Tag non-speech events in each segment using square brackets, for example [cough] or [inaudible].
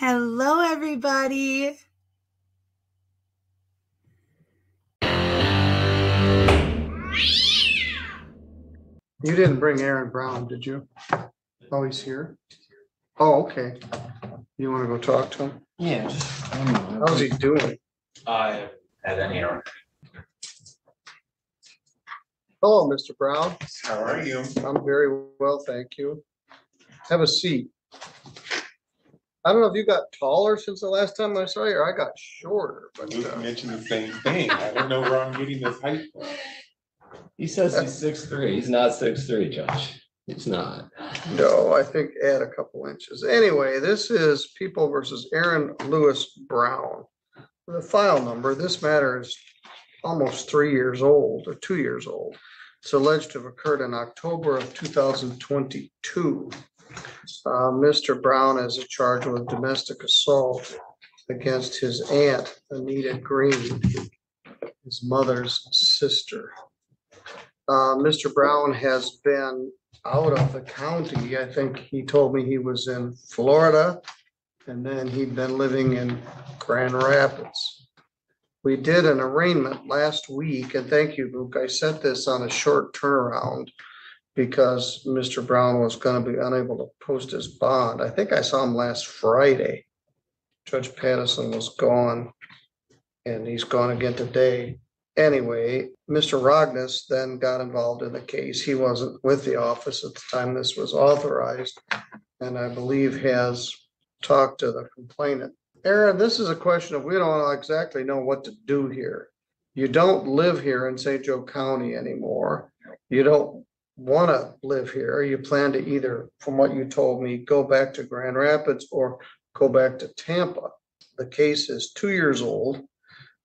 Hello, everybody. You didn't bring Aaron Brown, did you? Oh, he's here? Oh, okay. You wanna go talk to him? Yeah. just one moment. How's he doing? I haven't had any error. Hello, Mr. Brown. How are you? I'm very well, thank you. Have a seat. I don't know if you got taller since the last time I saw you, or I got shorter, but Luke uh, mentioned the same thing. I don't know where I'm getting this height from. He says he's six three. He's not six three, Josh. He's not. no, I think add a couple inches. Anyway, this is People versus Aaron Lewis Brown. The file number, this matter is almost three years old or two years old. It's alleged to have occurred in October of two thousand twenty-two. Uh, Mr. Brown is charged with domestic assault against his aunt Anita Green, his mother's sister. Uh, Mr. Brown has been out of the county. I think he told me he was in Florida. And then he'd been living in Grand Rapids. We did an arraignment last week, and thank you, Luke. I set this on a short turnaround because Mr. Brown was gonna be unable to post his bond. I think I saw him last Friday. Judge Pattison was gone, and he's gone again today. Anyway, Mr. Rognus then got involved in the case. He wasn't with the office at the time this was authorized. And I believe has talked to the complainant. Aaron, this is a question of, we don't exactly know what to do here. You don't live here in St. Joe County anymore. You don't wanna live here. or You plan to either, from what you told me, go back to Grand Rapids or go back to Tampa. The case is two years old.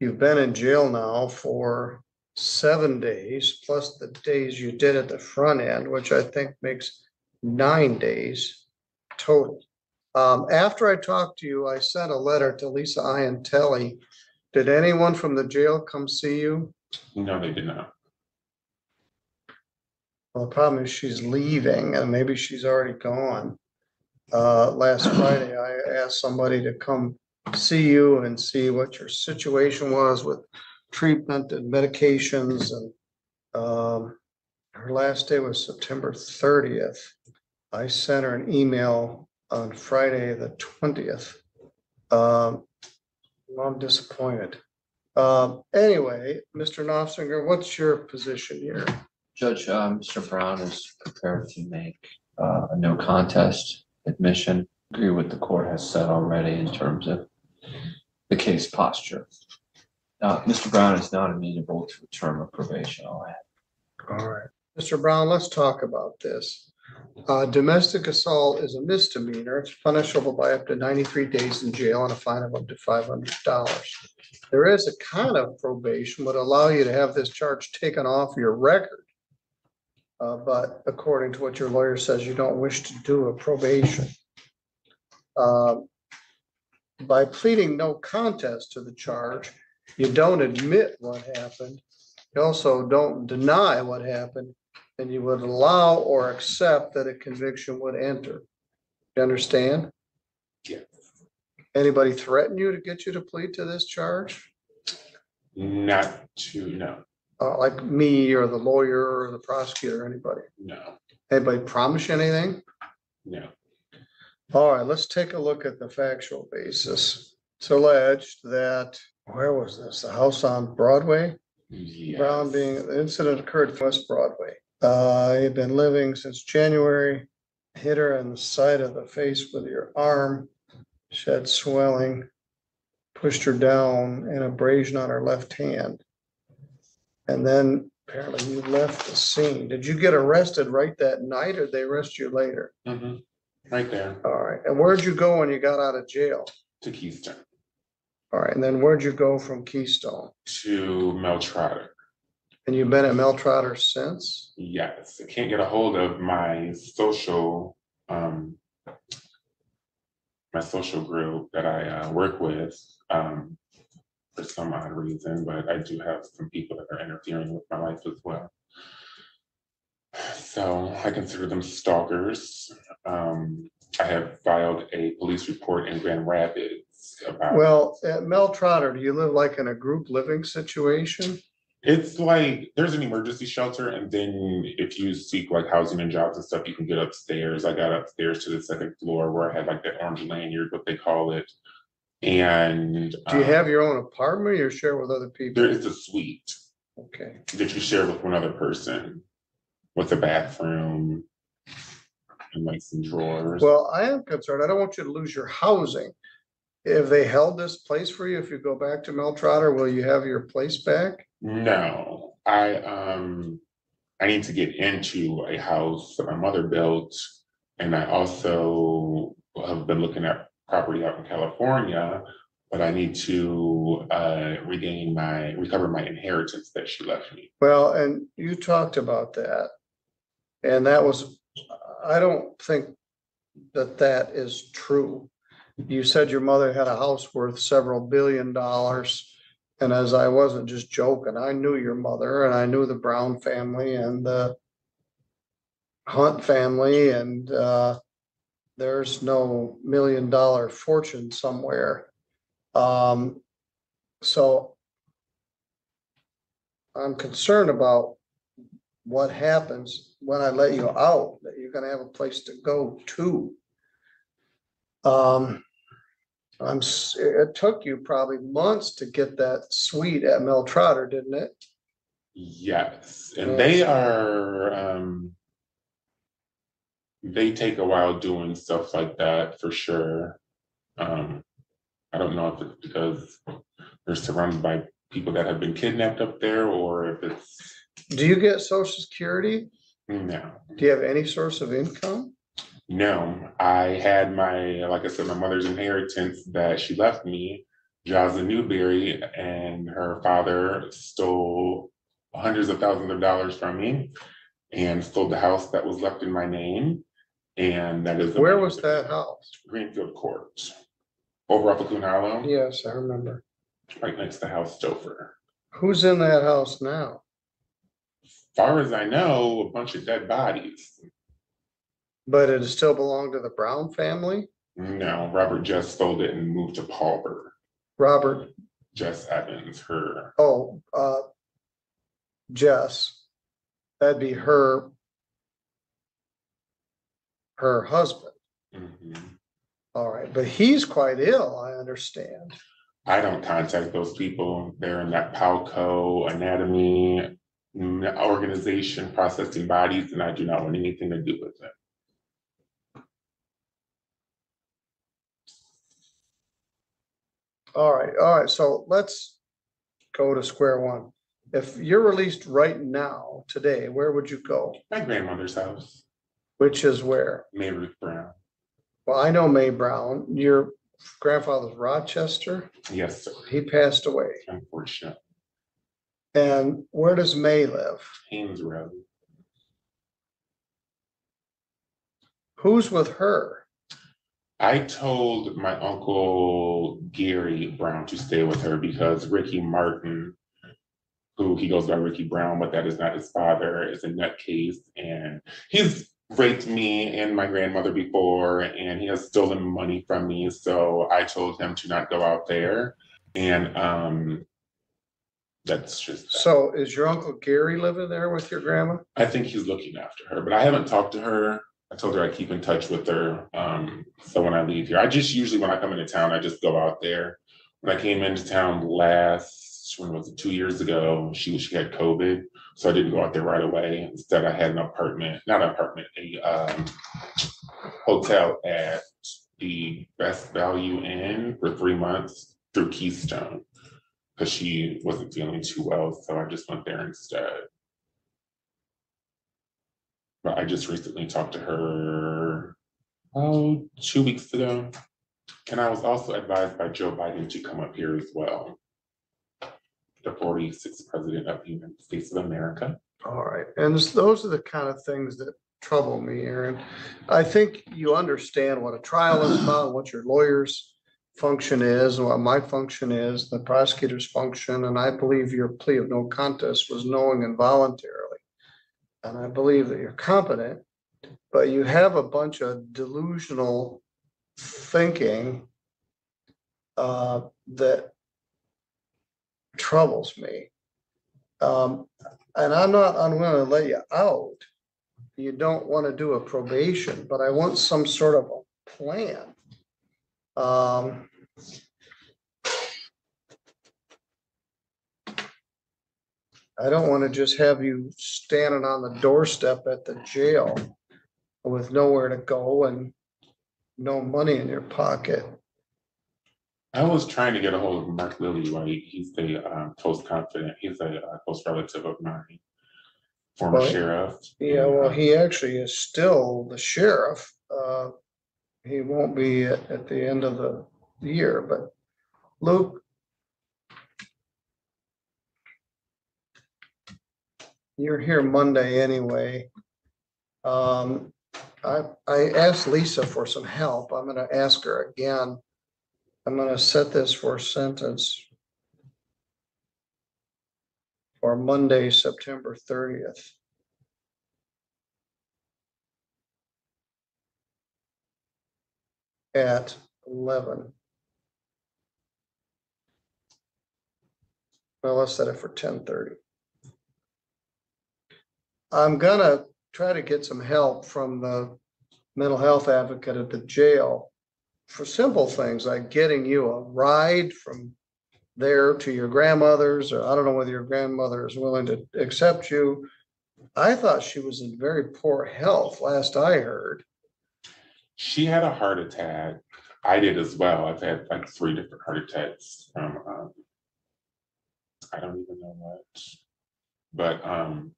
You've been in jail now for seven days, plus the days you did at the front end, which I think makes nine days total. Um, after I talked to you, I sent a letter to Lisa Iantelli. Did anyone from the jail come see you? No, they did not. Well, the problem is she's leaving and maybe she's already gone. Uh, last [clears throat] Friday, I asked somebody to come see you and see what your situation was with treatment and medications and um, her last day was September thirtieth. I sent her an email on Friday, the twentieth. Um, I'm disappointed. Um, anyway, Mr. Knopfinger, what's your position here? Judge, uh, Mr. Brown is prepared to make uh, a no contest admission. Agree with the court has said already in terms of the case posture. Mr. Brown is not amenable to a term of probation. All right. Mr. Brown, let's talk about this. Uh, domestic assault is a misdemeanor. It's punishable by up to ninety-three days in jail and a fine of up to five hundred dollars. There is a kind of probation would allow you to have this charge taken off your record. Uh, but according to what your lawyer says, you don't wish to do a probation. Uh, By pleading no contest to the charge, you don't admit what happened. You also don't deny what happened, and you would allow or accept that a conviction would enter. You understand? Yes. Anybody threaten you to get you to plead to this charge? Not to, no, Uh, like me or the lawyer or the prosecutor, or anybody? no, Anybody promise you anything? no. All right, let's take a look at the factual basis. It's alleged that, where was this? The house on Broadway? Brown being, the incident occurred West Broadway. Uh, he'd been living since January, hit her in the side of the face with your arm, shed swelling, pushed her down, and abrasion on her left hand. And then apparently you left the scene. Did you get arrested right that night or they arrest you later? Mhm. Right there, All right, and where'd you go when you got out of jail? to Keystone, All right, and then where'd you go from Keystone? to Mel Trotter. And you've been at Mel Trotter since? Yes, I can't get a hold of my social, um, my social group that I uh, work with, um, for some odd reason, but I do have some people that are interfering with my life as well. So I consider them stalkers. Um, I have filed a police report in Grand Rapids about. Well, at Mel Trotter, do you live like in a group living situation? It's like, there's an emergency shelter, and then if you seek like housing and jobs and stuff, you can get upstairs. I got upstairs to the second floor where I had like that orange lanyard, what they call it. And. Do you um, have your own apartment or you share with other people? There is a suite Okay, that you share with one other person with a bathroom and like some drawers. well, I am concerned. I don't want you to lose your housing. If they held this place for you, if you go back to Mel Trotter, will you have your place back? No, I, um, I need to get into a house that my mother built. And I also have been looking at property out in California, but I need to, uh, regain my, recover my inheritance that she left me. Well, and you talked about that. And that was, I don't think that that is true. You said your mother had a house worth several billion dollars. And as I wasn't just joking, I knew your mother and I knew the Brown family and the Hunt family and, uh, there's no million dollar fortune somewhere. Um, so I'm concerned about what happens when I let you out, that you're gonna have a place to go to. Um, I'm, s- it took you probably months to get that suite at Mel Trotter, didn't it? Yes, and they are, um. They take a while doing stuff like that for sure. Um, I don't know if it's because they're surrounded by people that have been kidnapped up there or if it's, Do you get social security? no. Do you have any source of income? No, I had my, like I said, my mother's inheritance that she left me. Jaza Newberry and her father stole hundreds of thousands of dollars from me and stole the house that was left in my name. And that is. the Where was that house? Greenfield Court. Over off of Coon Hollow, Yes, I remember. right next to House Stover. Who's in that house now? Far as I know, a bunch of dead bodies. But it still belonged to the Brown family? No, Robert just sold it and moved to Palmer. Robert, Jess Evans, her oh, uh, Jess, that'd be her, her husband. Mhm. All right, but he's quite ill, I understand. I don't contact those people. They're in that Palco anatomy mm, organization processing bodies, and I do not want anything to do with them. All right, all right, so let's go to square one. If you're released right now, today, where would you go? My grandmother's house, Which is where? Mary Ruth Brown. Well, I know May Brown, your grandfather's Rochester, Yes, sir. he passed away. Unfortunately, And where does May live? Haynes Road. Who's with her? I told my uncle Gary Brown to stay with her because Ricky Martin, who he goes by Ricky Brown, but that is not his father, is a nutcase. And he's raped me and my grandmother before, and he has stolen money from me. So I told him to not go out there. And um, that's just, So is your uncle Gary living there with your grandma? I think he's looking after her, but I haven't talked to her. I told her I keep in touch with her. Um, so when I leave here, I just usually when I come into town, I just go out there. When I came into town last, when was it, two years ago, she she had COVID, so I didn't go out there right away. Instead, I had an apartment, not an apartment, a um, hotel at the Best Value Inn for three months through Keystone because she wasn't feeling too well, so I just went there instead. But I just recently talked to her, oh, two weeks ago. And I was also advised by Joe Biden to come up here as well. The forty-sixth president of the United States of America. All right, and those are the kind of things that trouble me, Aaron. I think you understand what a trial is about, what your lawyer's function is, and what my function is, the prosecutor's function, and I believe your plea of no contest was knowing and voluntarily. And I believe that you're competent But you have a bunch of delusional thinking uh, that troubles me. Um, and I'm not unwilling to let you out. You don't want to do a probation, but I want some sort of a plan. Um, I don't want to just have you standing on the doorstep at the jail with nowhere to go and no money in your pocket. I was trying to get a hold of Mark Lillywhite. He's the close confidant. He's a uh, close relative of mine, former sheriff. Yeah, well, he actually is still the sheriff. Uh, He won't be at, at the end of the year, but Luke. You're here Monday anyway. Um, I, I asked Lisa for some help. I'm gonna ask her again. I'm gonna set this for a sentence. For Monday, September thirtieth. at eleven. Well, let's set it for ten thirty. I'm gonna try to get some help from the mental health advocate at the jail for simple things like getting you a ride from there to your grandmother's, or I don't know whether your grandmother is willing to accept you. I thought she was in very poor health, last I heard. She had a heart attack. I did as well. I've had like three different heart attacks from, um, I don't even know what. But, um,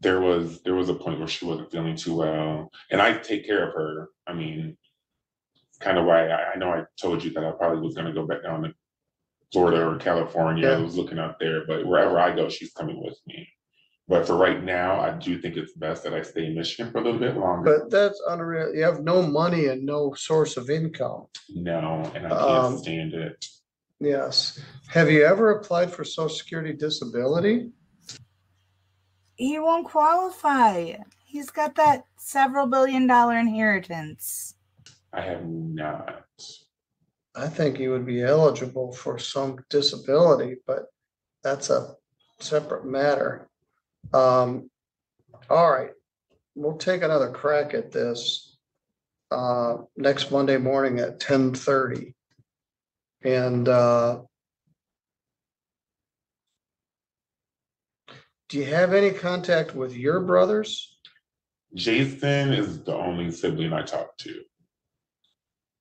there was, there was a point where she wasn't feeling too well and I take care of her. I mean, kind of why I, I know I told you that I probably was gonna go back down to Florida or California. I was looking out there, but wherever I go, she's coming with me. But for right now, I do think it's best that I stay in Michigan for a little bit longer. But that's unreal. You have no money and no source of income. No, and I Um, can't stand it. Yes. Have you ever applied for social security disability? He won't qualify. He's got that several billion dollar inheritance. I have not. I think you would be eligible for some disability, but that's a separate matter. Um, all right, we'll take another crack at this. Uh, next Monday morning at ten thirty. And, uh. Do you have any contact with your brothers? Jason is the only sibling I talk to.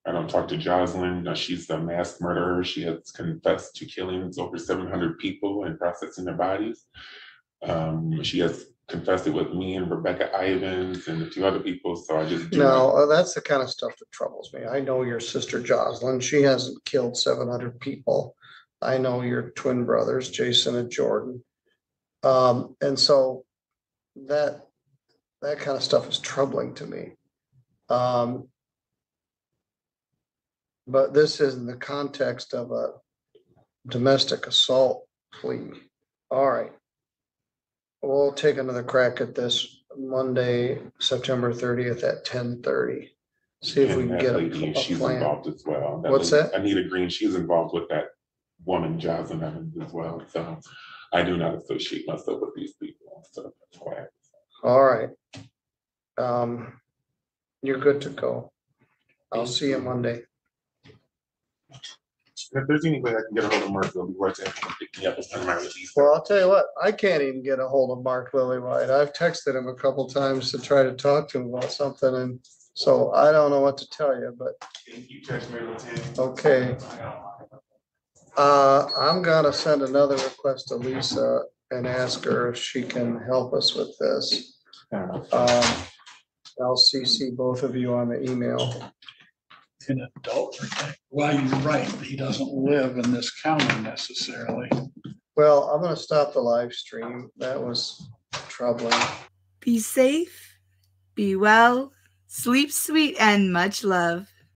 I don't talk to Jocelyn. She's the mass murderer. She has confessed to killings over seven hundred people and processing their bodies. Um, she has confessed it with me and Rebecca Ivins and a few other people, so I just. do No, uh, that's the kind of stuff that troubles me. I know your sister Jocelyn, she hasn't killed seven hundred people. I know your twin brothers, Jason and Jordan. Um, and so that, that kind of stuff is troubling to me. Um. But this is in the context of a domestic assault plea. All right. We'll take another crack at this Monday, September thirtieth at ten thirty. See if we can get a lady, pl- a she's plan. involved as well. What's lady- that? Anita Green, she's involved with that woman, Jocelyn Evans as well, so I do not associate myself with these people, so that's why. All right. Um, you're good to go. I'll see you Monday. If there's any way I can get a hold of Mark, it'll be right to have him pick me up and my release. Well, I'll tell you what, I can't even get a hold of Mark Lillywhite. I've texted him a couple times to try to talk to him about something and so I don't know what to tell you, but you text me, Lieutenant? okay. Uh, I'm gonna send another request to Lisa and ask her if she can help us with this. Um, I'll CC both of you on the email. An adult. Well, you're right, he doesn't live in this county necessarily. Well, I'm gonna stop the live stream. That was troubling. Be safe, be well, sleep sweet, and much love.